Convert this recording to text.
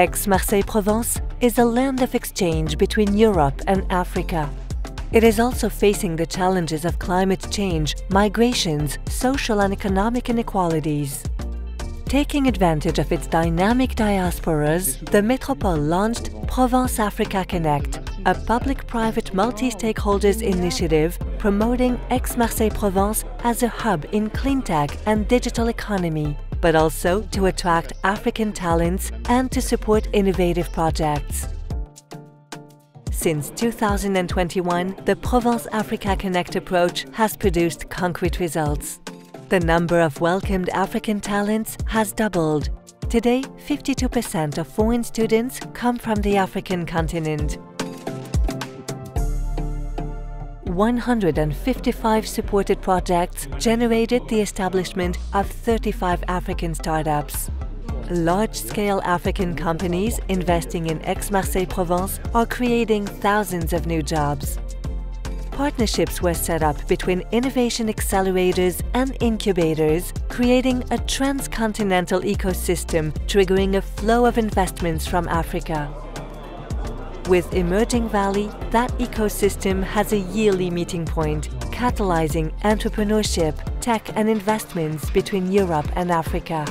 Aix-Marseille-Provence is a land of exchange between Europe and Africa. It is also facing the challenges of climate change, migrations, social and economic inequalities. Taking advantage of its dynamic diasporas, the Metropole launched Provence Africa Connect, a public-private multi-stakeholders initiative promoting Aix-Marseille-Provence as a hub in clean tech and digital economy but also to attract African talents and to support innovative projects. Since 2021, the Provence Africa Connect approach has produced concrete results. The number of welcomed African talents has doubled. Today, 52% of foreign students come from the African continent. 155 supported projects generated the establishment of 35 African startups. Large-scale African companies investing in Aix-Marseille-Provence are creating thousands of new jobs. Partnerships were set up between innovation accelerators and incubators, creating a transcontinental ecosystem triggering a flow of investments from Africa. With Emerging Valley, that ecosystem has a yearly meeting point, catalyzing entrepreneurship, tech and investments between Europe and Africa.